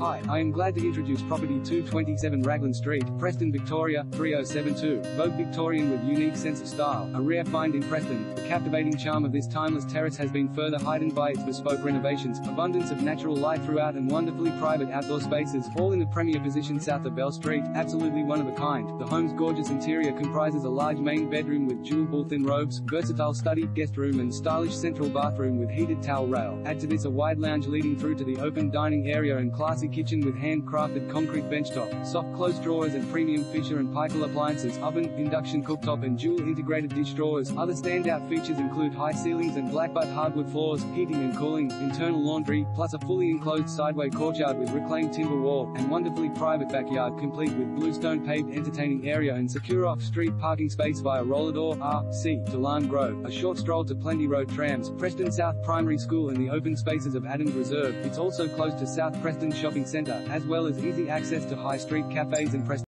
Hi, I am glad to introduce property 227 Raglan Street, Preston, Victoria, 3072. Vogue Victorian with unique sense of style, a rare find in Preston. The captivating charm of this timeless terrace has been further heightened by its bespoke renovations, abundance of natural light throughout and wonderfully private outdoor spaces, all in a premier position south of Bell Street, absolutely one of a kind. The home's gorgeous interior comprises a large main bedroom with jewel built-in robes, versatile study, guest room and stylish central bathroom with heated towel rail. Add to this a wide lounge leading through to the open dining area and classy kitchen with handcrafted concrete benchtop, soft close drawers and premium Fisher and Paykel appliances, oven, induction cooktop and dual integrated dish drawers. Other standout features include high ceilings and blackbutt hardwood floors, heating and cooling, internal laundry, plus a fully enclosed sideway courtyard with reclaimed timber wall, and wonderfully private backyard complete with bluestone paved entertaining area and secure off-street parking space via roller door, R.C. Delan Grove, a short stroll to Plenty Road trams, Preston South Primary School and the open spaces of Adams Reserve. It's also close to South Preston Shopping Centre, as well as easy access to high street cafes and Preston